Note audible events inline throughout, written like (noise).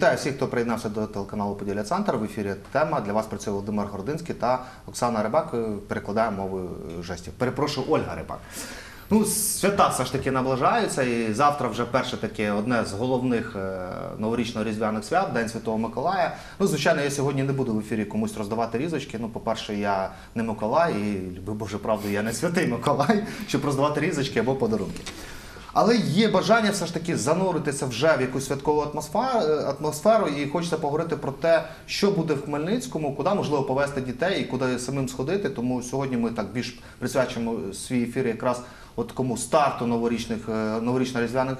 Вітаю всіх, хто приєднався до телеканалу Поділля Центр. В ефірі тема для вас працює Володимир Городинський та Оксана Рибак. Перекладає мовою жестів. Перепрошую, Ольга Рибак. Ну, свята все ж таки наближаються, і завтра вже перше таке одне з головних е, новорічно-різдвяних свят, День Святого Миколая. Ну, звичайно, я сьогодні не буду в ефірі комусь роздавати різочки. Ну, по-перше, я не Миколай, і люби Боже правду, я не святий Миколай, щоб роздавати різочки або подарунки. Але є бажання все ж таки зануритися вже в якусь святкову атмосферу, атмосферу, і хочеться поговорити про те, що буде в Хмельницькому, куди можливо повести дітей і куди самим сходити. Тому сьогодні ми так більш присвячимо свій ефір якраз от кому старту новорічних е, новорічно-різдвяних е,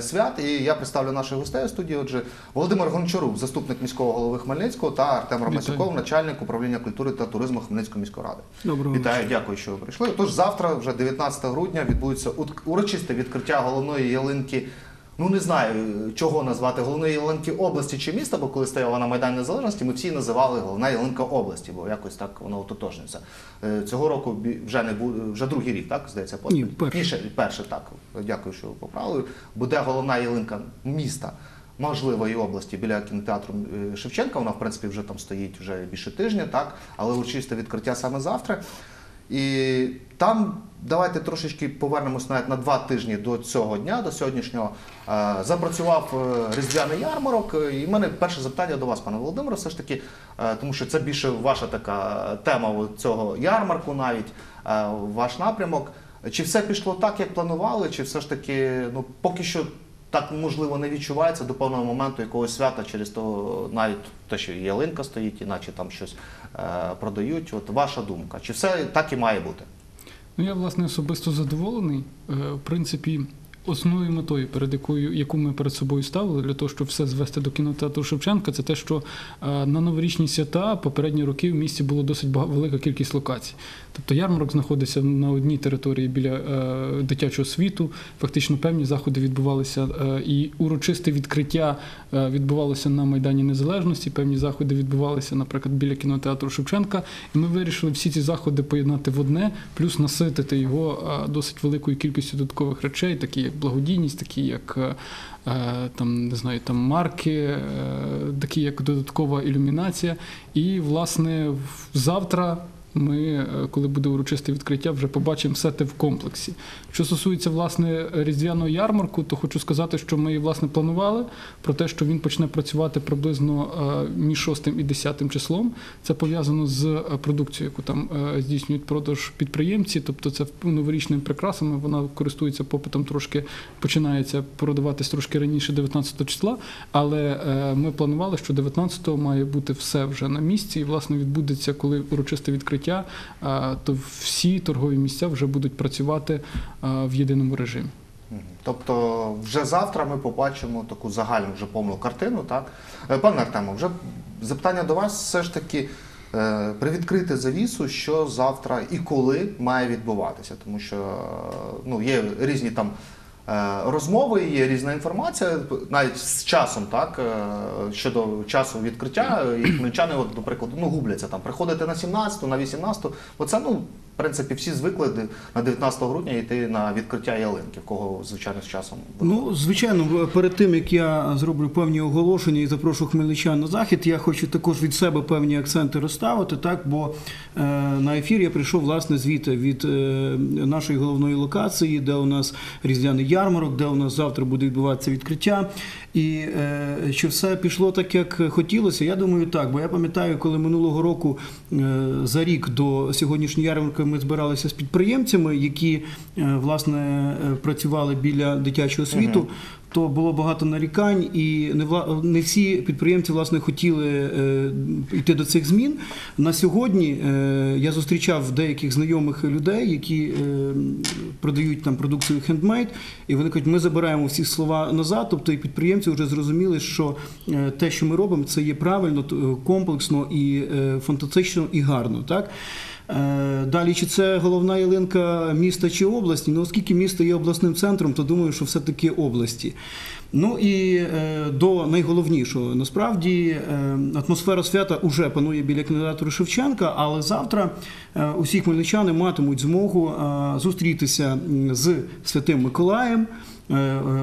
свят. І я представлю наших гостей у студії. Отже, Володимир Гончарук, заступник міського голови Хмельницького, та Артем Ромасюков, начальник управління культури та туризму Хмельницької міської ради. Доброго Вітаю, дякую, що ви прийшли. Тож завтра, вже 19 грудня, відбудеться урочисте відкриття головної ялинки. Ну не знаю, чого назвати головної ялинки області чи міста, бо коли стояла на Майдані Незалежності, ми всі називали головна ялинка області, бо якось так воно ототожнюється. Е, Цього року вже не буде, вже другий рік, так здається? Ні, перший. Ще так. Дякую, що ви поправили. Буде головна ялинка міста. Можливо, і області біля кінотеатру е, Шевченка. Вона, в принципі, вже там стоїть вже більше тижня, так, але урочисте відкриття саме завтра. І там давайте трошечки повернемось навіть на два тижні до цього дня, до сьогоднішнього. Е, Запрацював е, різдвяний ярмарок. І в мене перше запитання до вас, пане Володимире, все ж таки, е, тому що це більше ваша така тема цього ярмарку, навіть ваш напрямок. Чи все пішло так, як планували, чи все ж таки, ну поки що так можливо не відчувається до певного моменту якогось свята через то, навіть те, що ялинка стоїть, іначе там щось е, продають. От ваша думка, чи все так і має бути? Ну я власне особисто задоволений. Е, В принципі, основною метою, перед якою яку ми перед собою ставили, для того, щоб все звести до кінотеатру Шевченка, це те, що е, на новорічні свята попередні роки в місті було досить велика кількість локацій. Тобто ярмарок знаходиться на одній території біля е, дитячого світу. Фактично певні заходи відбувалися е, і урочисте відкриття відбувалося на Майдані Незалежності. Певні заходи відбувалися, наприклад, біля кінотеатру Шевченка. І ми вирішили всі ці заходи поєднати в одне, плюс наситити його досить великою кількістю додаткових речей, такі як благодійність, такі як е, е, там не знаю, там марки, е, такі як додаткова ілюмінація. І власне завтра. Ми, е, коли буде урочисте відкриття, вже побачимо все те в комплексі. Що стосується власне різдвяного ярмарку, то хочу сказати, що ми власне планували про те, що він почне працювати приблизно е, між 6 і 10 числом. Це пов'язано з е, продукцією, яку там здійснюють продаж підприємці. Тобто, це новорічними прикрасами. Вона користується попитом трошки починається продаватись трошки раніше, 19 числа. Але ми планували, що 19-го має бути все вже на місці, і власне відбудеться, коли урочисте відкриття, е, то всі торгові місця вже будуть працювати е, в єдиному режимі. Тобто, вже завтра ми побачимо таку загальну вже повну картину, так? Е, Пане Артемо, вже запитання до вас все ж таки привідкрити завісу, що завтра і коли має відбуватися, тому що ну, є різні там. Е, Розмови є різна інформація, навіть з часом, так е, щодо часу відкриття, і хмельничани, от, до прикладу, ну губляться там, приходити на 17, на 18, бо це ну в принципі всі звикли на 19 грудня йти на відкриття ялинки, в кого звичайно з часом. Ну, звичайно, перед тим як я зроблю певні оголошення і запрошу хмельничан на захід, я хочу також від себе певні акценти розставити, так бо е, на ефір я прийшов власне звідти від е, нашої головної локації, де у нас різдвяний ярмарок, де у нас завтра буде відбуватися відкриття. І е, що все пішло так, як хотілося. Я думаю, так. Бо я пам'ятаю, коли минулого року е, за рік до сьогоднішньої ярмарки ми збиралися з підприємцями, які е, власне е, працювали біля дитячого світу. То було багато нарікань, і не не всі підприємці власне хотіли е, йти до цих змін. На сьогодні е, я зустрічав деяких знайомих людей, які е, продають там продукцію хендмейд, і вони кажуть, ми забираємо всі слова назад. Тобто і підприємці вже зрозуміли, що е, те, що ми робимо, це є правильно, комплексно і е, фантастично і гарно. Так. Е, Далі, чи це головна ялинка міста чи області? Ну, оскільки місто є обласним центром, то думаю, що все-таки області. Ну і е, до найголовнішого, насправді е, атмосфера свята вже панує біля кінотеатру Шевченка, але завтра усі хмельничани матимуть змогу зустрітися з Святим Миколаєм.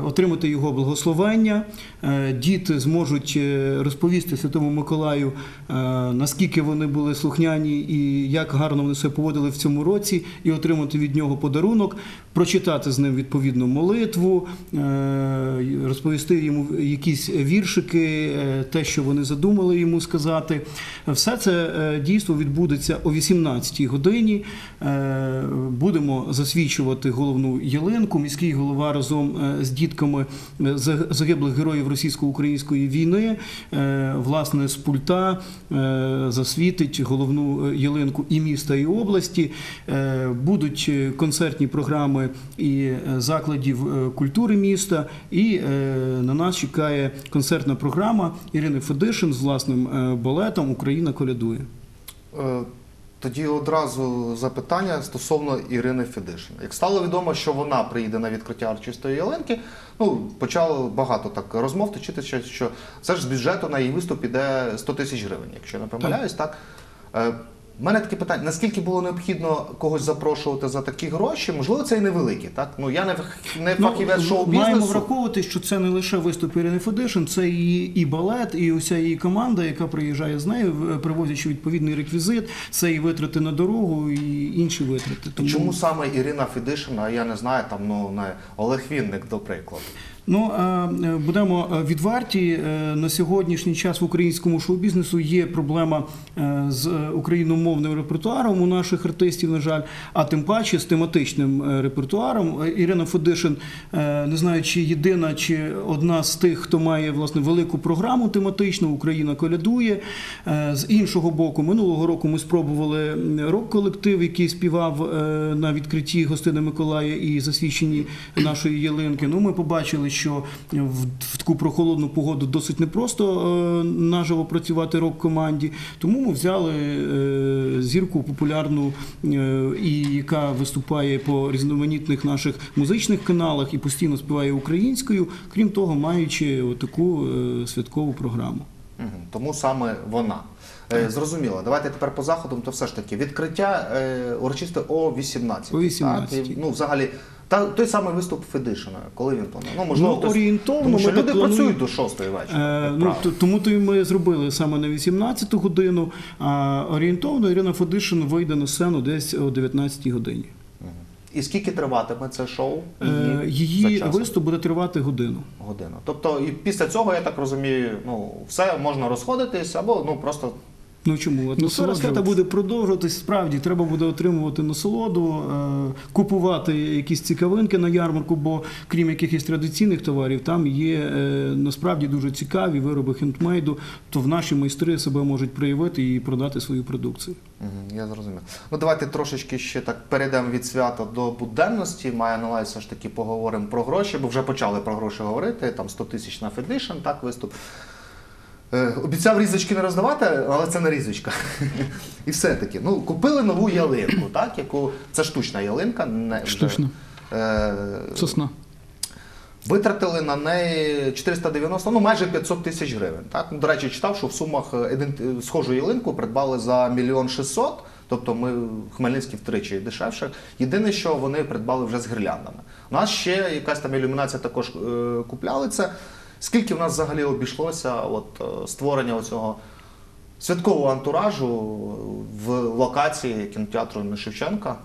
отримати його благословення. Е, Діти зможуть е, розповісти Святому Миколаю, е, наскільки вони були слухняні і як гарно вони себе поводили в цьому році, і отримати від нього подарунок, прочитати з ним відповідну молитву, розповісти йому якісь віршики, те, що вони задумали йому сказати. Все це дійство відбудеться о 18-й годині. Будемо засвідчувати головну ялинку. Міський голова разом з дітками загиблих героїв російсько-української війни, е, власне, з пульта е, засвітить головну е, ялинку і міста, і області. Е, Будуть е, концертні програми і е, закладів е, культури міста. І е, на нас чекає концертна програма Ірини Федишин з власним е, балетом Україна колядує. Тоді одразу запитання стосовно Ірини Федишин. Як стало відомо, що вона приїде на відкриття Арчистої ялинки, ну почало багато так розмов точитися, що, це ж з бюджету на її виступ іде 100 тисяч гривень, якщо я не помиляюсь, так. Е, У мене таке питання: наскільки було необхідно когось запрошувати за такі гроші? Можливо, це і невеликі, так? Ну я не, не фахівець Ну, шоу-бізнесу. Маємо враховувати, що це не лише виступ Ірини Федишин, це і, і балет, і уся її команда, яка приїжджає з нею, привозячи відповідний реквізит, це і витрати на дорогу, і інші витрати. Тому... Чому саме Ірина Федишин, а я не знаю, там ну не Олег Вінник, до прикладу. Ну е, будемо е, відверті. Е, На сьогоднішній час в українському шоу-бізнесу є проблема з україномовним репертуаром у наших артистів, на жаль, а тим паче з тематичним репертуаром. Ірина Федишин, не знаю, чи єдина, чи одна з тих, хто має власне велику програму тематичну Україна колядує. З іншого боку, минулого року ми спробували рок-колектив, який співав на відкритті гостини Миколая і засвідченні нашої ялинки. Ну, ми побачили, що в, в таку прохолодну погоду досить непросто е, наживо працювати рок-команді. Тому ми взяли е, зірку популярну, е, і яка виступає по різноманітних наших музичних каналах і постійно співає українською, крім того, маючи таку святкову програму. Тому саме вона. Зрозуміло. Давайте тепер по заходам, то все ж таки відкриття урочисте о 18. О 18. Так? І, ну, взагалі, та, той самий виступ Федишина, коли він планує. Ну, можливо, Ну, орієнтовно Тому що ми люди плануємо. працюють до 6 вечора. Е, ну, тому то і ми зробили саме на 18 годину. А орієнтовно Ірина Федишин вийде на сцену десь о 19 годині. І скільки триватиме це шоу? Е, Її виступ буде тривати годину. годину. Тобто, і після цього, я так розумію, ну, все можна розходитись або ну, просто Ну чому? Атмосфера Насолоджуватися. свята буде продовжуватись. Справді треба буде отримувати насолоду, е, купувати якісь цікавинки на ярмарку, бо крім якихось традиційних товарів, там є е, насправді дуже цікаві вироби хендмейду, то в наші майстри себе можуть проявити і продати свою продукцію. Я зрозумів. Ну давайте трошечки ще так перейдемо від свята до буденності. Має на увазі все ж таки поговоримо про гроші, бо вже почали про гроші говорити. Там 100 тисяч на Федишн, так виступ. Е, обіцяв різочки не роздавати, але це не різочка. (laughs) І все-таки, ну, купили нову ялинку, так, яку це штучна ялинка. Не, Штучна. Е, Сосна. Витратили на неї 490, ну майже 500 тисяч гривень. Так? Ну, До речі, читав, що в сумах е, схожу ялинку придбали за мільйон 600, тобто ми в Хмельницький втричі дешевше. Єдине, що вони придбали вже з гірляндами. У нас ще якась там ілюмінація також е, купляли це. Скільки в нас взагалі обійшлося от, е, створення оцього святкового антуражу в локації кінотеатру імені Шевченка?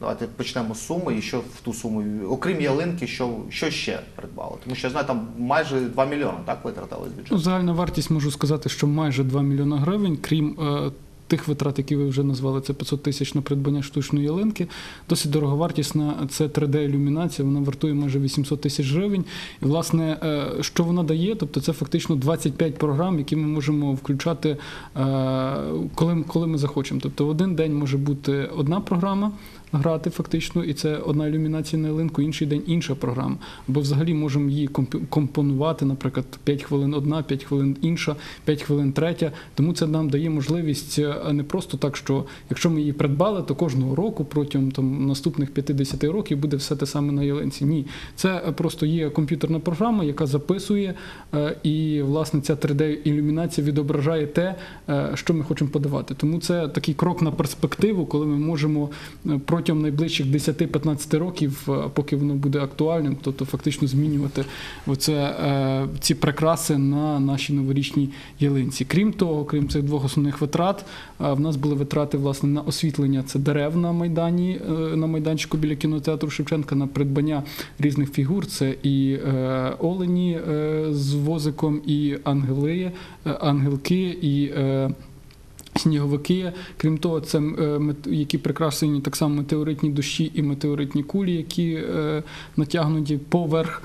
Давайте почнемо з суми і що в ту суму, окрім ялинки, що, що ще придбали? Тому що я знаю, там майже 2 мільйони так витратили з бюджету. Ну, загальна вартість можу сказати, що майже 2 мільйона гривень, крім е, тих витрат, які ви вже назвали, це 500 тисяч на придбання штучної ялинки. Досить дороговартісна це 3D-ілюмінація, вона вартує майже 800 тисяч гривень. І, власне, е, що вона дає? Тобто це фактично 25 програм, які ми можемо включати, е, коли, коли ми захочемо. Тобто в один день може бути одна програма. Грати фактично, і це одна ілюмінація на ялинку, інший день інша програма. Бо взагалі можемо її комп- компонувати, наприклад, 5 хвилин одна, 5 хвилин інша, 5 хвилин третя. Тому це нам дає можливість е, не просто так, що якщо ми її придбали, то кожного року протягом там наступних 50 років буде все те саме на ялинці. Ні, це просто є комп'ютерна програма, яка записує, е, і власне ця 3D-ілюмінація відображає те, е, що ми хочемо подавати. Тому це такий крок на перспективу, коли ми можемо е, протягом найближчих 10-15 років, е, поки воно буде актуальним, тобто фактично змінювати оце, е, ці прикраси на нашій новорічній ялинці. Крім того, крім цих двох основних витрат, е, в нас були витрати власне на освітлення. Це дерев на майдані, на майданчику біля кінотеатру Шевченка, на придбання різних фігур. Це і олені з возиком, і ангели, ангелки, і. Сніговики, крім того, це е, які прикрашені так само метеоритні дощі і метеоритні кулі, які е, натягнуті поверх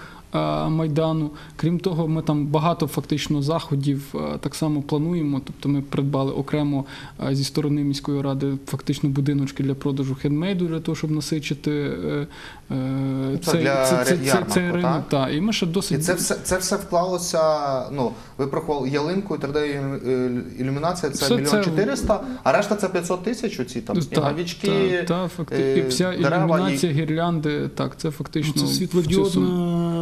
майдану. Крім того, ми там багато фактично заходів е, так само плануємо. Тобто ми придбали окремо е, зі сторони міської ради фактично будиночки для продажу хендмейду, для того, щоб насичити е, е, Це для ярмарку, цей ринок. Та. І ми ще досить І це все, це все вклалося. Ну, ви прохвали ялинку і 3D-ілюмінація це Все мільйон це- 400, а решта це 500 тисяч. Оці там сніговички. та, та, факти... е, і вся ілюмінація, гірлянди, так, це фактично Це всю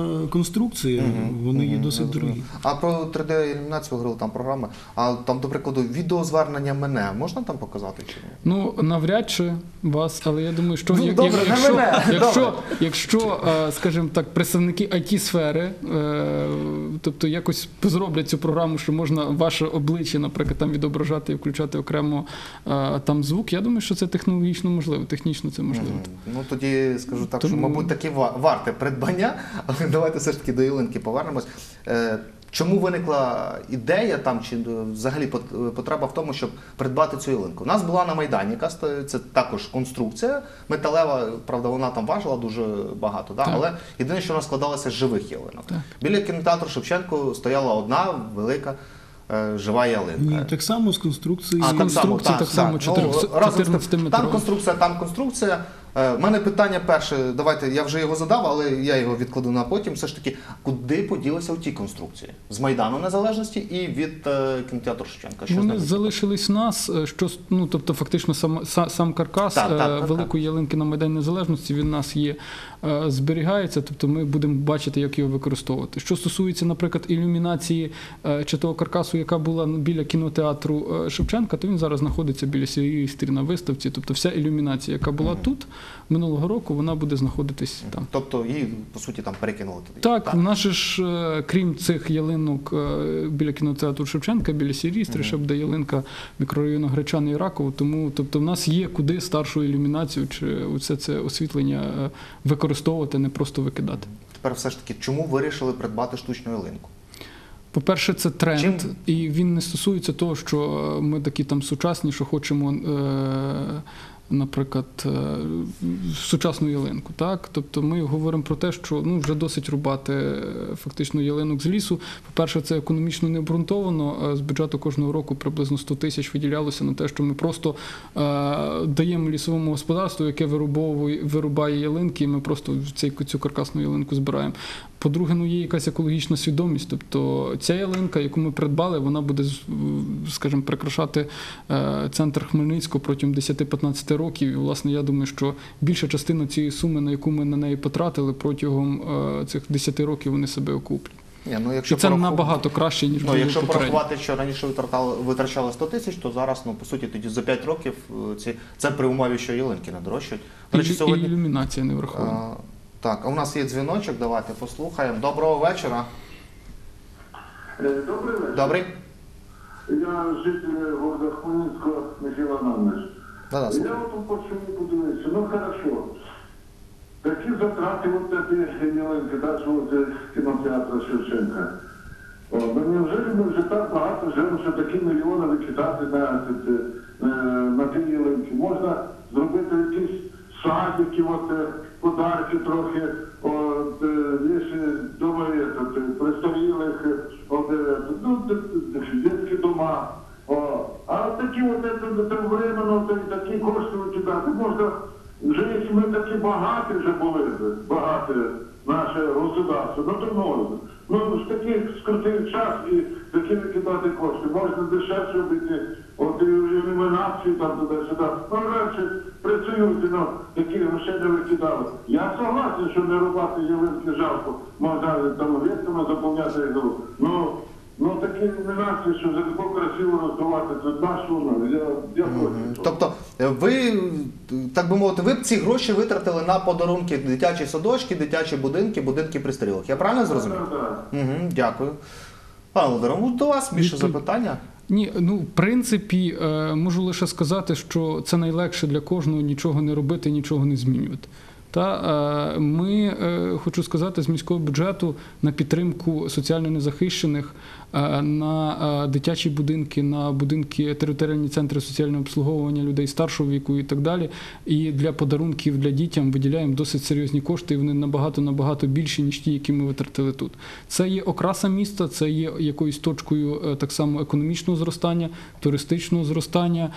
світлодіодна конструкція, вони є досить дорогі. А про 3D-ілюмінацію говорили там програми. А там, до прикладу, відеозвернення мене можна там показати чи ні? Ну, навряд чи вас, але я думаю, що Ну, як- добре, не якщо, мене, якщо, добре. якщо, е, скажімо так, представники it сфери е, тобто якось зроблять цю програму, що можна ваше обличчя, наприклад, там відображати і включати окремо е, там звук, я думаю, що це технологічно можливо, технічно це можливо. Ну тоді скажу так, що, мабуть, таки варте придбання, але давайте все ж таки до ялинки повернемось. Е, Чому виникла ідея там, чи е, взагалі е, потреба в тому, щоб придбати цю ялинку? У нас була на Майдані, яка це також конструкція металева, правда, вона там важила дуже багато, да? Але єдине, що вона складалася з живих ялинок. Так. Біля кінотеатру Шевченко стояла одна велика жива ялинка. Ні, так само з конструкцією. А, так само, конструкція так само, Ну, 14 разом з тим, 14-метрова. Там конструкція, там конструкція. У мене питання перше, давайте, я вже його задав, але я його відкладу на потім. Все ж таки, куди поділися ті конструкції? З Майдану Незалежності і від е, кінотеатру Шевченка. Що Вони залишились в нас, е, що ну тобто, фактично, сам, сам каркас Так, так, е, так, великої ялинки на Майдані Незалежності він нас є, е, зберігається, тобто ми будемо бачити, як його використовувати. Що стосується, наприклад, ілюмінації е, чи того каркасу, яка була біля кінотеатру е, Шевченка, то він зараз знаходиться біля цієї стрі на виставці. Тобто, вся ілюмінація, яка була тут минулого року, вона буде знаходитись там. Тобто її, по суті, там перекинули туди. Так, в нас ж, е, крім цих ялинок е, біля кінотеатру Шевченка, біля Сірістри, ще буде ялинка мікрорайону Гречани і Раково. Тому тобто, в нас є куди старшу ілюмінацію чи усе це освітлення е, використовувати, не просто викидати. Тепер все ж таки, чому вирішили придбати штучну ялинку? По-перше, це тренд, Чим? і він не стосується того, що е, ми такі там сучасні, що хочемо. Е- Наприклад, е, сучасну ялинку, так тобто ми говоримо про те, що ну вже досить рубати е, фактично ялинок з лісу. По-перше, це економічно не обґрунтовано. Е, З бюджету кожного року приблизно 100 тисяч виділялося на те, що ми просто даємо лісовому господарству, яке вирубовує вирубає ялинки, і ми просто цю каркасну ялинку збираємо. По-друге, ну є якась екологічна свідомість. Тобто ця ялинка, яку ми придбали, вона буде, скажімо, прикрашати центр Хмельницького протягом 10-15 років. І, власне, я думаю, що більша частина цієї суми, на яку ми на неї потратили протягом е, цих 10 років, вони себе окуплять. Ні, ну, І це пораху- набагато краще, ніж Ну, було якщо попередньо. порахувати, що раніше витратали, витрачали 100 тисяч, то зараз, ну, по суті, тоді за 5 років е, ці, це при умові, що ялинки не дорожчають. Речі, І, сьогодні... і ілюмінація не врахована. Так, а у нас є дзвіночок, давайте послухаємо. Доброго вечора. Е, Добрий вечір. Добрий? Я житель города Хмельницького Михайло Іванович. Да-да, Я слухаю. вот почему подивитися. Ну хорошо. Такі затрати вот эти ялинки, да, що от е, кінотеатра Шевченка. О, ну неужели ми вже так багато живемо, що такі мільйони викидати на, це, е, на ті ялинки? Можна зробити якісь садики, от, подарки трохи, от, е, є дома этот, е, престарілих, е, от, е, ну, дитячі дома. О, а такі от це, временно, такі кошти викидати. Можна, вже якщо ми такі багаті вже були, багаті наше государство, ну то можна. Ну, в такий скрутий час і такі викидати кошти. Можна дешевше робити, от і ілюмінацію там туди-сюди. Ну, раніше Союзі, ну, такі грошей не викидали. Я согласен, що не рубати ялинки жалко, можна там ветками заповняти ігру. Ну, ну такі ілюмінації, що за таку красиво роздавати, це на що, ну, я, я проти. Тобто, е, ви, так би мовити, ви б ці гроші витратили на подарунки дитячі садочки, дитячі будинки, будинки пристрілок. Я правильно зрозумів? Так, так. Угу, дякую. Пане Володимире, ну, до вас більше запитання. Ні, ну в принципі, е, можу лише сказати, що це найлегше для кожного нічого не робити, нічого не змінювати. Та е, ми е, хочу сказати з міського бюджету на підтримку соціально незахищених, е, на дитячі будинки, на будинки територіальні центри соціального обслуговування людей старшого віку і так далі. І для подарунків для дітям виділяємо досить серйозні кошти. І вони набагато набагато більші ніж ті, які ми витратили тут. Це є окраса міста, це є якоюсь точкою так само економічного зростання, туристичного зростання,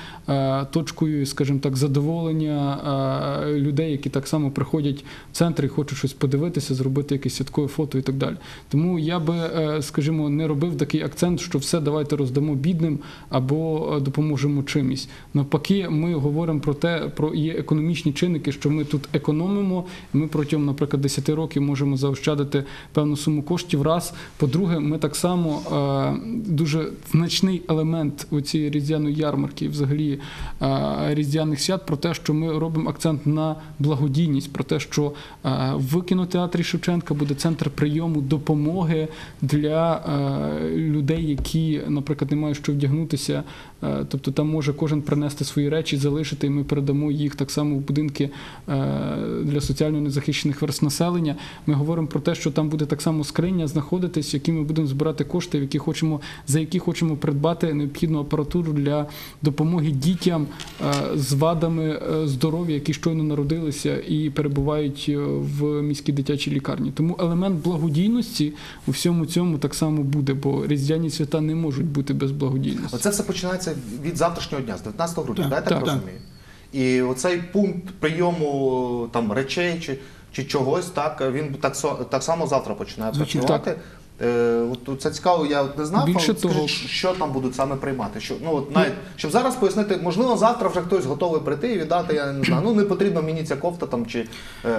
точкою, скажімо так, задоволення людей, які так само приходять в центр і хочуть щось подивитися, зробити якесь святкове фото і так далі. Тому я би, е, скажімо, не робив такий акцент, що все давайте роздамо бідним або е, допоможемо чимось. Навпаки, ми говоримо про те, про є економічні чинники, що ми тут економимо. і Ми протягом, наприклад, 10 років можемо заощадити певну суму коштів. Раз по-друге, ми так само е, дуже значний елемент у цієї різдвяної ярмарки, взагалі різдвяних свят, про те, що ми робимо акцент на благодійність, про те, що е, в кінотеатрі Шевченка буде центр прийому допомоги для е, людей, які, наприклад, не мають що вдягнутися. Е, Тобто там може кожен принести свої речі, залишити, і ми передамо їх так само в будинки е, для соціально незахищених верст населення. Ми говоримо про те, що там буде так само скриня знаходитись, в якій ми будемо збирати кошти, які хочемо, за які хочемо придбати необхідну апаратуру для допомоги дітям е, з вадами здоров'я, які щойно народилися і перебувають в міській дитячій лікарні. Тому елемент благодійності у всьому цьому так само буде, бо різдвяні свята не можуть бути без благодійності. Оце все починається від завтрашнього дня, з 19 грудня, Так, я так, так, так. розумію. І оцей пункт прийому там речей чи, чи чогось, так він так, так само завтра починає Звичайно. працювати. От це цікаво, я от не знав, Більше але скажіть, того- що там будуть саме приймати. Що, ну, от навіть, щоб зараз пояснити, можливо, завтра вже хтось готовий прийти і віддати, я не знаю. Ну не потрібно мені ця кофта там чи. Е,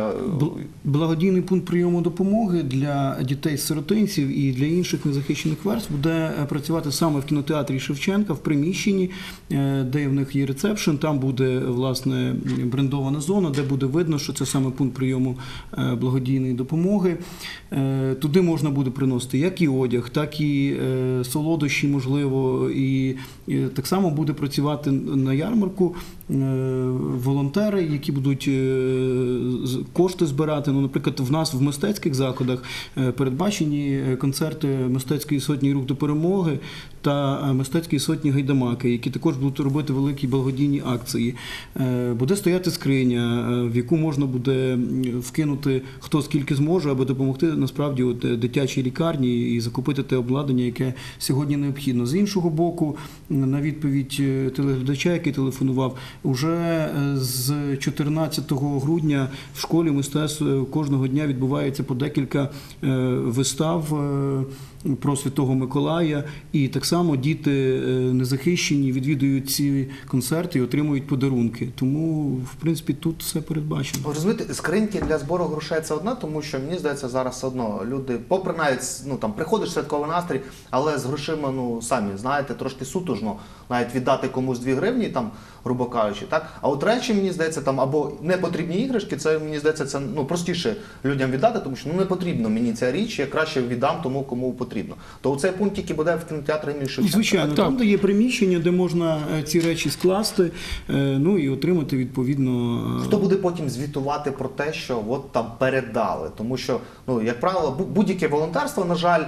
Благодійний пункт прийому допомоги для дітей-сиротинців і для інших незахищених верств буде е, працювати саме в кінотеатрі Шевченка в приміщенні, е, де в них є рецепшн. Там буде власне брендована зона, де буде видно, що це саме пункт прийому е, благодійної допомоги. Е, Туди можна буде приносити як і одяг, так і е, солодощі, можливо, і, так само буде працювати на ярмарку волонтери, які будуть е, кошти збирати. Ну, наприклад, в нас в мистецьких заходах е, передбачені е, концерти мистецької сотні рух до перемоги та е, мистецької сотні гайдамаки, які також будуть робити великі благодійні акції. Е, Буде стояти скриня, е, в яку можна буде вкинути хто скільки зможе, аби допомогти насправді от, е, дитячій лікарні і закупити те обладнання, яке сьогодні необхідно. З іншого боку, на відповідь е, телеглядача, який телефонував, уже е, з 14 грудня в школі мистецтв е, кожного дня відбувається по декілька е, вистав. Про Святого Миколая, і так само діти е, незахищені відвідують ці концерти і отримують подарунки. Тому, в принципі, тут все передбачено. Розумієте, скриньки для збору грошей це одне, тому що мені здається, зараз одно люди, попри навіть ну там приходиш святковий настрій, але з грошима, ну самі знаєте, трошки сутужно навіть віддати комусь 2 гривні, там, грубо кажучи, так. А от речі, мені здається, там або непотрібні іграшки, це мені здається, це ну простіше людям віддати, тому що ну не потрібно мені ця річ, я краще віддам тому, кому потрібно. То у цей пункт тільки буде в кінотеатрі імені Шевченка. Звичайно, Так. там де є приміщення, де можна е, ці речі скласти, е, ну і отримати відповідно. е, Хто буде потім звітувати про те, що от там передали? Тому що, ну як правило, будь-яке волонтерство, на жаль,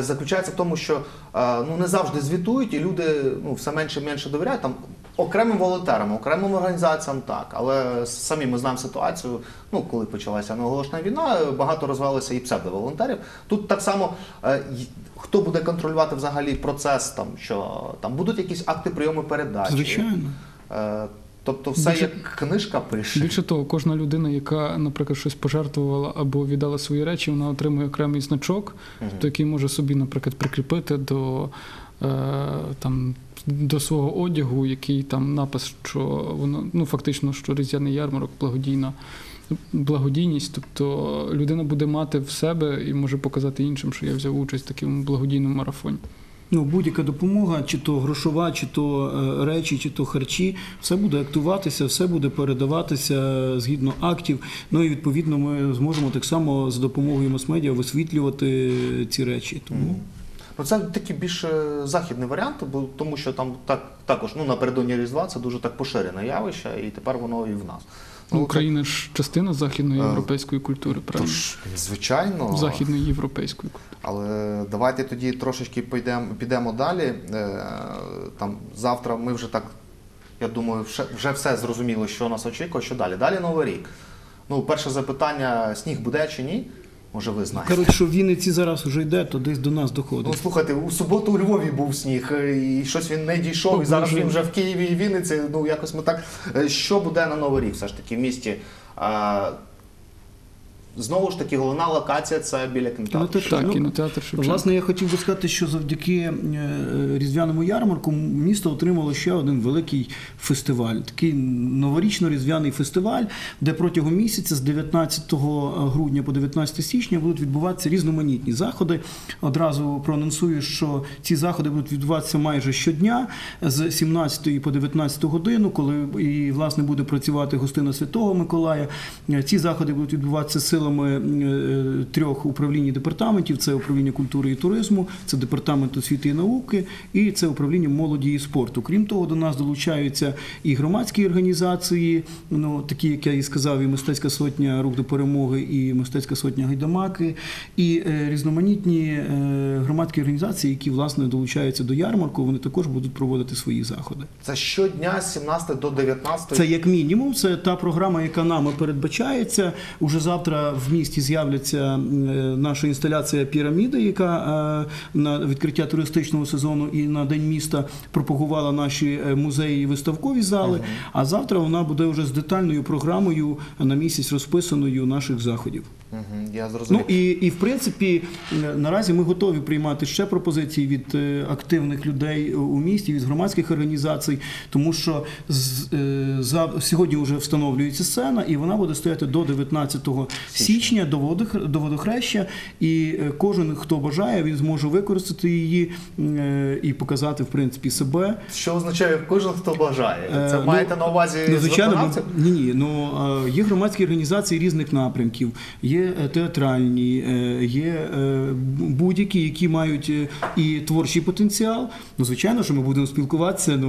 заключається в тому, що ну не завжди звітують, і люди ну все менше і менше довіряють там окремим волонтерам, окремим організаціям, так. Але самі ми знаємо ситуацію. Ну коли почалася неоголошена війна, е, багато розвалося і псевдоволонтерів. Тут так само е, хто буде контролювати взагалі процес, там що там будуть якісь акти прийому передачі. Звичайно. Тобто все Більше- як книжка пише. Більше того, кожна людина, яка, наприклад, щось пожертвувала або віддала свої речі, вона отримує окремий значок, тобто, який може собі, наприклад, прикріпити до, е, там, до свого одягу, який там напис, що воно ну фактично, що різдвяний ярмарок благодійна. Благодійність, тобто людина буде мати в себе і може показати іншим, що я взяв участь в такому благодійному марафоні. Ну, будь-яка допомога, чи то грошова, чи то е, речі, чи то харчі, все буде актуватися, все буде передаватися згідно актів. Ну і відповідно ми зможемо так само за допомогою мас-медіа висвітлювати ці речі. Тому Ну, це такий більш е, західний варіант, бо тому що там так також ну напередодні Різдва це дуже так поширене явище, і тепер воно і в нас. Ну, Україна ж частина західної Е, європейської культури, правильно? Тож, звичайно, Західної європейської культури. але давайте тоді трошечки підемо, підемо далі. Е, Там завтра ми вже так, я думаю, вже, вже все зрозуміло, що нас очікує. Що далі? Далі Новий рік. Ну, перше запитання: сніг буде чи ні? Може, ви знаєте. Коротше, що в Вінниці зараз вже йде, то десь до нас Ну, доходить. слухайте, у суботу у Львові був сніг, е, і щось він не дійшов, і зараз він вже в Києві і Вінниці. Ну, якось ми так. Е, Що буде на Новий рік все ж таки в місті? Знову ж таки, головна локація це біля кінотеатру. Кінотеатр. Так, Ну, кінотеатр Шевченка. Власне, я хотів би сказати, що завдяки е, різдвяному ярмарку місто отримало ще один великий фестиваль, такий новорічно-різдвяний фестиваль, де протягом місяця з 19 грудня по 19 січня будуть відбуватися різноманітні заходи. Одразу проанонсую, що ці заходи будуть відбуватися майже щодня з 17 по 19 годину, коли і власне буде працювати гостина Святого Миколая. Ці заходи будуть відбуватися силами е, трьох управлінь департаментів: це управління культури і туризму, це департамент освіти і науки, і це управління молоді і спорту. Крім того, до нас долучаються і громадські організації, ну такі, як я і сказав, і мистецька сотня рук до перемоги, і мистецька сотня гайдамаки, і е, різноманітні е, громадські організації, які власне долучаються до ярмарку, вони також будуть проводити свої заходи. Це щодня з 17 до 19. Це як мінімум, це та програма, яка нами передбачається. Уже завтра в місті з'являться е, наша інсталяція піраміди, яка е, на відкриття туристичного сезону і на день міста пропагувала наші е, музеї і виставкові зали. А завтра вона буде вже з детальною програмою на місяць розписаною наших заходів. Я Ну зрозумів. і, і в принципі е, наразі ми готові приймати ще пропозиції від е, активних людей у місті, від громадських організацій, тому що з, е, за сьогодні вже встановлюється сцена, і вона буде стояти до 19 січня до водох- до водохреща. І е, кожен, хто бажає, він зможе використати її е, і показати в принципі себе. Що означає кожен, хто бажає? Е, Це ну, маєте на увазі Ну, звичайно, ні, ні. Ну е, є громадські організації різних напрямків, є е, театральні, е, є е, будь-які, які мають і творчий потенціал. Ну, звичайно, що ми будемо спілкуватися. Ну,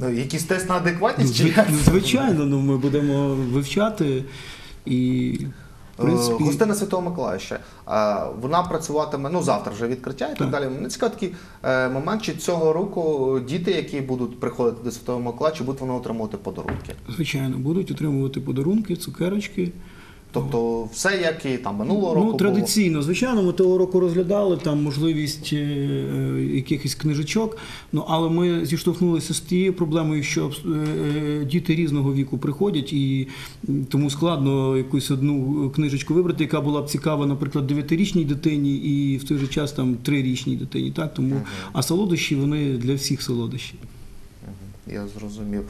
Ну, Якийсь тест на ну, адекватність? чи ну, звичайно, ну ми будемо вивчати і. Принципі, Гостина Святого Миколая ще. Вона працюватиме, ну завтра вже відкриття і так, Так. далі. Мене цікавий такий момент, чи цього року діти, які будуть приходити до Святого Миколая, чи будуть вони отримувати подарунки? звичайно, будуть отримувати подарунки, цукерочки. Тобто все, як і там минулого року. Ну, традиційно, звичайно, ми того року розглядали там можливість е, е, якихось книжечок. Ну але ми зіштовхнулися з тією проблемою, що е, е, діти різного віку приходять, і тому складно якусь одну книжечку вибрати, яка була б цікава, наприклад, 9-річній дитині, і в той же час там 3-річній дитині. Так тому а солодощі вони для всіх солодощі. Було. Я зрозумів.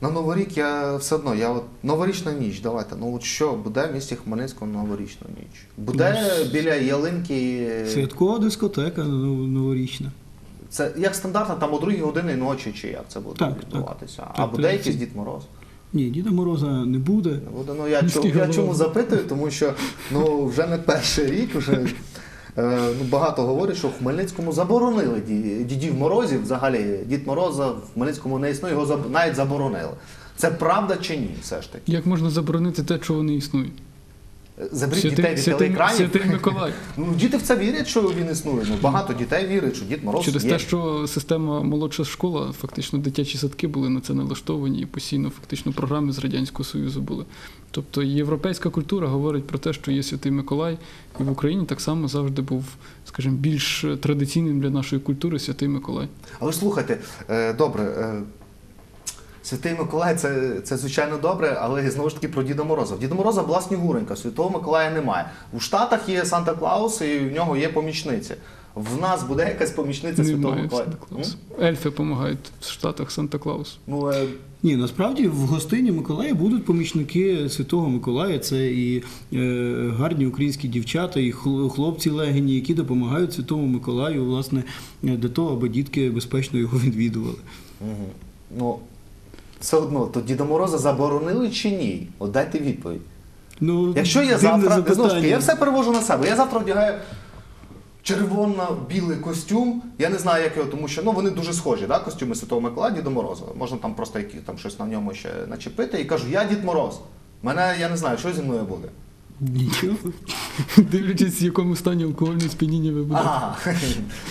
На Новий рік я все одно, я от новорічна ніч, давайте. Ну от що буде в місті Хмельницькому новорічна ніч? Буде біля ялинки. Святкова дискотека ну, новорічна. Це як стандартно, там о другій годині ночі, чи як це буде Так, так. відбуватися? А Так, буде якийсь Дід Мороз? Ні, Діда Мороза не буде. Не буде. Ну я, чому, я чому запитую, тому що ну вже не перший рік, вже е, ну, багато говорять, що в Хмельницькому заборонили ді- дідів Морозів. Взагалі Дід Мороза в Хмельницькому не існує, його навіть заборонили. Це правда чи ні? Все ж таки? Як можна заборонити те, чого не існує? Заберіть Святий- дітей від святий- телеекранів. Святий Миколай. (laughs) Ну, діти в це вірять, що він існує. Ну, багато дітей вірять, що Дід Мороз Через є. те, що система молодша школа, фактично дитячі садки були на це налаштовані і постійно фактично програми з Радянського Союзу були. Тобто європейська культура говорить про те, що є Святий Миколай, і в Україні так само завжди був, скажімо, більш традиційним для нашої культури Святий Миколай. Але ж слухайте, е, добре. Святий Миколай це, це звичайно добре, але знову ж таки про Діда Мороза. В Діда Мороза була Снігуренька, Святого Миколая немає. У Штатах є Санта Клаус, і в нього є помічниці. В нас буде якась помічниця Святого Немає Миколая. Санта Клауса. Ельфи допомагають в Штатах Санта Клаус. Ну, е, Ні, насправді в гостині Миколая будуть помічники Святого Миколая. Це і е, гарні українські дівчата, і хл- хлопці легені, які допомагають Святому Миколаю, власне, е, для того, аби дітки безпечно його відвідували. Ну, все одно, то Діда Мороза заборонили чи ні? От дайте відповідь. Ну, Якщо я завтра, знову ж таки, я все перевожу на себе. Я завтра одягаю червоно-білий костюм. Я не знаю, як його, тому що ну, вони дуже схожі, да, костюми Святого Миколая, Діда Мороза. Можна там просто які, там, щось на ньому ще начепити і кажу, я Дід Мороз. Мене, я не знаю, що зі мною буде. Нічого. Дивлячись, в якому стані алкогольного сп'яніння ви будете. Ага.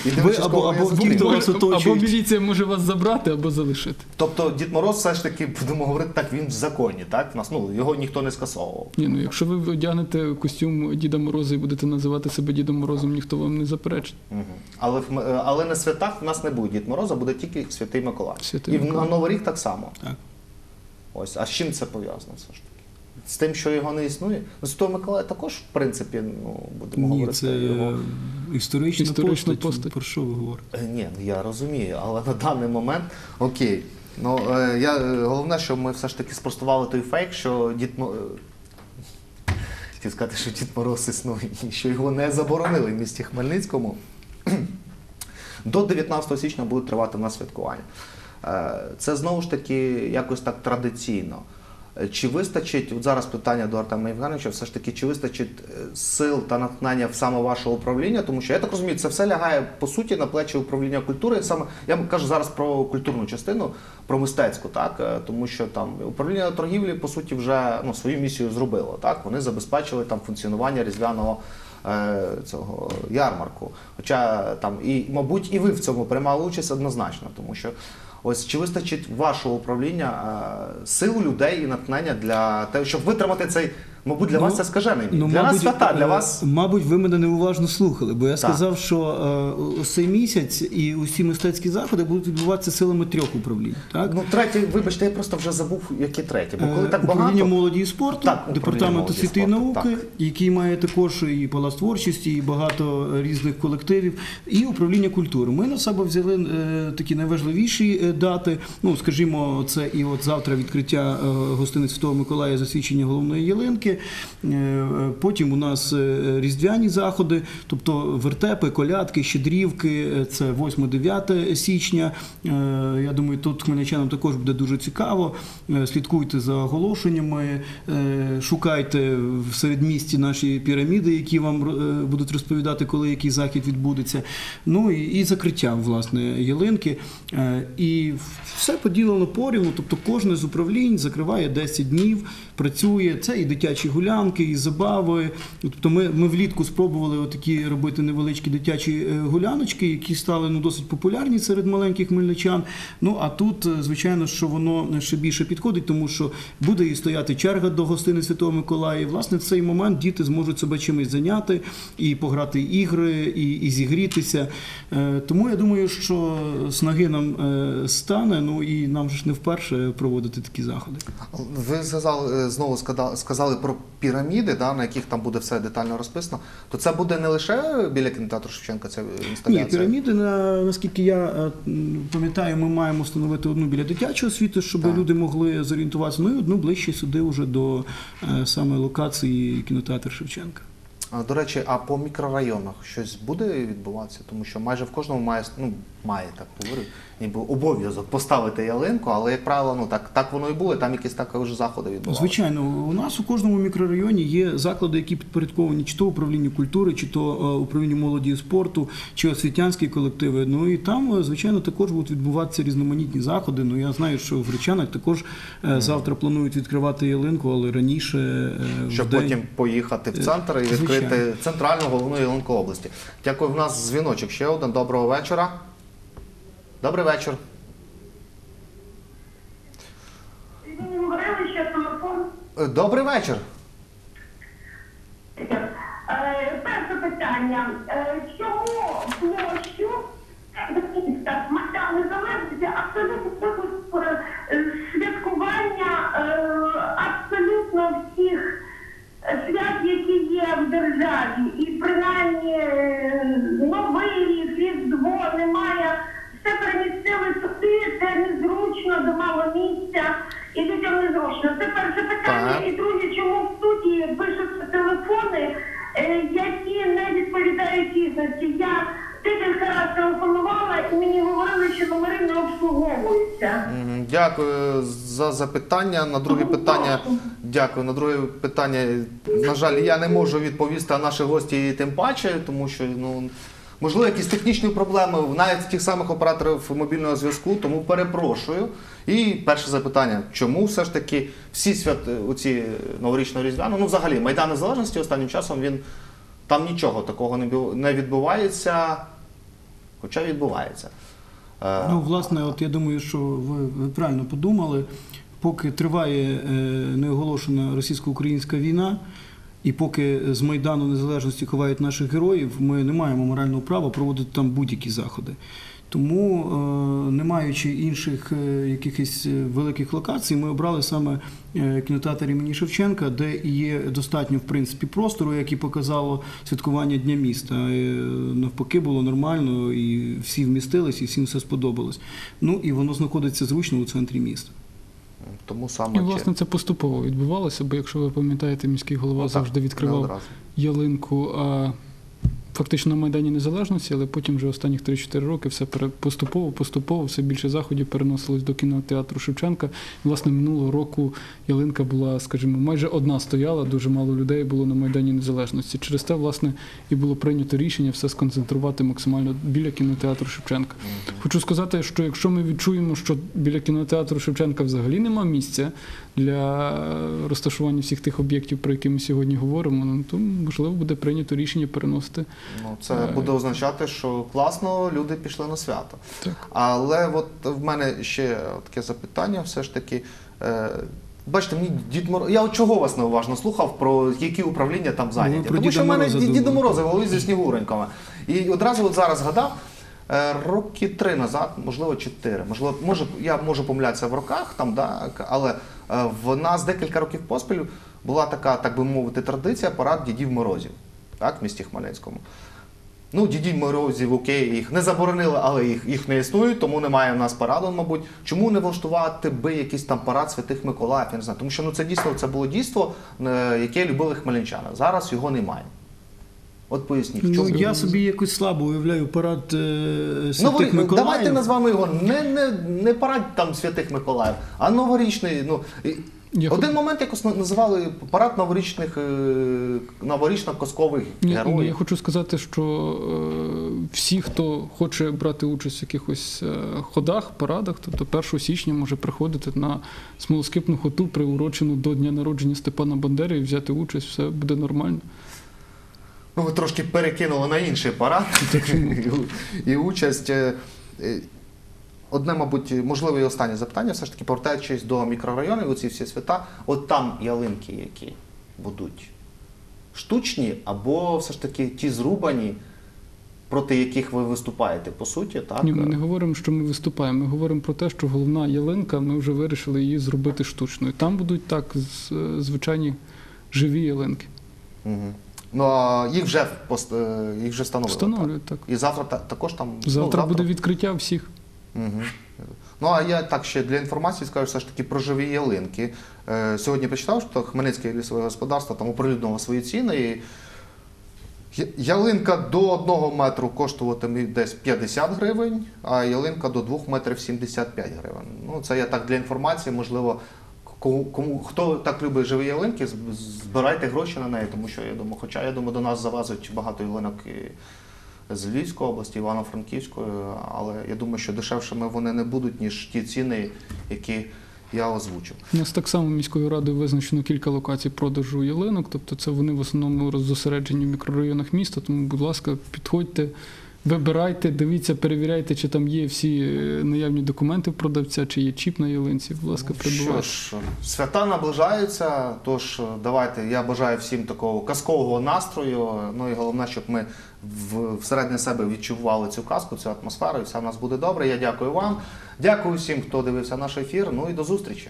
І Ви дивлячись, або- кого або зустріну. ті, хто вас оточують. або міліція може вас забрати, або залишити. Тобто Дід Мороз все ж таки, будемо говорити, так він в законі, так? В Нас, ну, його ніхто не скасовував. Ні, ну якщо ви одягнете костюм Діда Мороза і будете називати себе Дідом Морозом, ніхто вам не заперечить. Мгм. Але, в м- е, але на святах в нас не буде Дід Мороза, буде тільки Святий Миколай. Святий І в- на Миколай. Новий рік так само. Так. Ось. А з чим це пов'язано все ж таки? З тим, що його не існує? Ну, Святого Миколая також, в принципі, ну, будемо Ні, говорити. це його... е, історична, Історична постать. постать. Про що ви говорите? Е, Ні, ну, я розумію, але на даний момент окей. Ну, е, я, головне, що ми все ж таки спростували той фейк, що Дід Хотів сказати, що Дід Мороз існує, і що його не заборонили в місті Хмельницькому. (clears throat) До 19 січня будуть тривати у нас святкування. Це знову ж таки якось так традиційно. Е, Чи вистачить, от зараз питання до Артема Євгеновича, все ж таки, чи вистачить е, сил та натхнення в саме вашого управління? Тому що я так розумію, це все лягає по суті на плечі управління культури. Саме я кажу зараз про культурну частину, про мистецьку, так Е, тому що там управління торгівлі по суті вже ну, свою місію зробило. Так вони забезпечили там функціонування різдвяного цього ярмарку. Хоча там і, мабуть, і ви в цьому приймали участь однозначно, тому що ось чи вистачить вашого управління е, сил людей і натхнення для того, щоб витримати цей, мабуть, для Ну, вас це скажений. Ну, для нас свята, для е, вас. Мабуть, ви мене неуважно слухали, бо я Так. сказав, що е, цей місяць і усі мистецькі заходи будуть відбуватися силами трьох управлінь. Так? Ну, третє, вибачте, я просто вже забув, які треті. Бо коли Е, так управління молоді і спорту, Так, департамент освіти і науки, так. який має також і палац творчості, і багато різних колективів, і управління культури. Ми на себе взяли е, такі найважливіші е, дати. Ну, скажімо, це і от завтра відкриття е, гостини Святого Миколая засвідчення головної ялинки. Е, Потім у нас е, різдвяні заходи, тобто вертепи, колядки, щедрівки. е, Це 8-9 січня. Я думаю, тут хмельничанам також буде дуже цікаво. Слідкуйте за оголошеннями, шукайте в середмісті наші піраміди, які вам будуть розповідати, коли який захід відбудеться. Ну і, закриття власне ялинки. І все поділено порівну. Тобто кожне з управлінь закриває 10 днів, працює. Це і дитячі гулянки, і забави. Тобто ми, ми влітку спробували отакі робити невеличкі дитячі е, гуляночки, які стали ну, досить популярні серед маленьких хмельничан. Ну а тут, е, звичайно, що воно ще більше підходить, тому що буде і стояти черга до гостини Святого Миколая. І, власне, в цей момент діти зможуть себе чимось зайняти і пограти ігри, і, і зігрітися. Е, Тому я думаю, що снаги нам стане. Ну і нам ж не вперше проводити такі заходи. Ви сказали, е, знову сказали, сказали про піраміди, да, на яких там буде все детально розписано. То це буде не лише біля кінотеатру Шевченка, ця інсталяція? Ні, піраміди, на, наскільки я е, пам'ятаю, ми маємо встановити одну біля дитячого світу, щоб Так. люди могли зорієнтуватися. Ну і одну ближче сюди, вже до е, саме локації кінотеатру Шевченка. До речі, а по мікрорайонах щось буде відбуватися? Тому що майже в кожному має, ну, має так говорю, ніби обов'язок поставити ялинку, але, як правило, ну так, так воно і було, там якісь також заходи відбувалися. Звичайно, у нас у кожному мікрорайоні є заклади, які підпорядковані чи то управлінню культури, чи то е, управлінню молоді і спорту, чи освітянські колективи. Ну і там, е, звичайно, також будуть відбуватися різноманітні заходи. Ну я знаю, що в Гречанах також е, завтра планують відкривати ялинку, але раніше Щоб вдень. потім поїхати в центр і відкрити зробити центральну головну ялинку області. Дякую, в нас дзвіночок ще один. Доброго вечора. Добрий вечір. Е, добрий вечір. Перше питання. Е, Чому площу міста мета незалежності абсолютно е, святкування е, абсолютно всіх свят які є в державі, і принаймні е, новий рік, різдво немає. Все перемістили туди, це незручно, до мало місця, і людям незручно. Це перше питання. І друге, чому в студії пишуться телефони, е, які не відповідають дійсності. Я декілька разів телефонувала і мені говорили, що номери не обслуговуються. Мгм, Дякую за запитання. На друге питання, дякую. На друге питання, на жаль, я не можу відповісти, а наші гості тим паче, тому що ну. Можливо, якісь технічні проблеми навіть в тих самих операторів мобільного зв'язку, тому перепрошую. І перше запитання: чому все ж таки всі свят оці новорічно різдвяно, ну взагалі Майдан Незалежності останнім часом він там нічого такого не бу- не відбувається, хоча відбувається. Е, Ну, власне, от я думаю, що ви, ви правильно подумали. Поки триває е, неоголошена російсько-українська війна, і поки з Майдану Незалежності ховають наших героїв, ми не маємо морального права проводити там будь-які заходи. Тому, е, не маючи інших е, якихось е, великих локацій, ми обрали саме кінотеатр імені Шевченка, де і є достатньо в принципі простору, як і показало святкування Дня міста. Навпаки, було нормально, і всі вмістились, і всім все сподобалось. Ну і воно знаходиться зручно у центрі міста. Тому саме І власне це поступово відбувалося, бо якщо ви пам'ятаєте, міський голова Ну, так, завжди відкривав ялинку а, фактично на Майдані Незалежності, але потім вже останніх 3-4 роки все поступово, поступово все більше заходів переносилось до кінотеатру Шевченка. Власне, минулого року ялинка була, скажімо, майже одна стояла, дуже мало людей було на Майдані Незалежності. Через те, власне, і було прийнято рішення все сконцентрувати максимально біля кінотеатру Шевченка. Хочу сказати, що якщо ми відчуємо, що біля кінотеатру Шевченка взагалі нема місця для розташування всіх тих об'єктів, про які ми сьогодні говоримо, ну, то можливо буде прийнято рішення переносити. Ну, це буде означати, що класно люди пішли на свято. Так. Але от в мене ще таке запитання, все ж таки. Е, Бачите, мені Дід Мороз. Я от чого вас неуважно слухав, про які управління там зайняті. Ну, Тому що в мене Мороза Ді- Діда. Мороза голові зі снігуреньками. І одразу от зараз згадав, е, роки три назад, можливо, чотири. Можливо, може, я можу помилятися в роках, там, да, але е, в нас декілька років поспіль була така, так би мовити, традиція парад дідів Морозів так, в місті Хмельницькому. Ну, дідів морозів, окей, їх не заборонили, але їх, їх не існує, тому немає в нас параду, мабуть. Чому не влаштувати би якийсь там парад святих Миколаїв? Я не знаю. Тому що ну, це дійсно це було дійство, е, яке любили хмельничани. Зараз його немає. От поясніть, в Ну, чому. я собі якось слабо уявляю парад е, святих Новорі... ну, Миколаїв. Давайте назвемо його не, не, не парад там святих Миколаїв, а новорічний. Ну, Я один хот- момент якось називали парад новорічних, е, ні, героїв. я хочу сказати, що е, всі, хто хоче брати участь в якихось е, ходах, парадах, тобто 1 січня може приходити на смолоскипну хоту, приурочену до дня народження Степана Бандери і взяти участь, все буде нормально. Ну, трошки перекинули на інший парад і, участь. е, е, Одне, мабуть, можливе і останнє запитання, все ж таки, повертаючись до мікрорайонів, оці всі свята, от там ялинки, які будуть штучні, або все ж таки ті зрубані, проти яких ви виступаєте, по суті, так? Ні, ми не говоримо, що ми виступаємо. Ми говоримо про те, що головна ялинка, ми вже вирішили її зробити штучною. Там будуть так е, звичайні живі ялинки. Угу. Ну, а їх вже, пост- е, їх вже встановили. Встановлюють так. І завтра та- також там. Завтра ну, буде відкриття всіх. Угу. Ну а я так ще для інформації скажу все ж таки про живі ялинки. Е, сьогодні прочитав, що Хмельницьке лісове господарство там оприлюднило свої ціни. І ялинка до одного метру коштуватиме десь 50 гривень, а ялинка до 2 метрів 75 гривень. Ну, це я так для інформації, можливо. Кому, кому хто так любить живі ялинки, збирайте гроші на неї, тому що я думаю, хоча я думаю, до нас завезуть багато ялинок і з Львівської області, Івано-Франківської, але я думаю, що дешевшими вони не будуть, ніж ті ціни, які я озвучив. У нас так само міською радою визначено кілька локацій продажу ялинок, тобто це вони в основному зосереджені в мікрорайонах міста. Тому, будь ласка, підходьте, вибирайте, дивіться, перевіряйте, чи там є всі е, наявні документи в продавця, чи є чіп на ялинці. Будь ласка, Ну, Що ж, свята наближаються, тож давайте, я бажаю всім такого казкового настрою. Ну і головне, щоб ми в, всередині себе відчували цю казку, цю атмосферу, і все в нас буде добре. Я дякую вам. Дякую всім, хто дивився наш ефір. Ну і до зустрічі.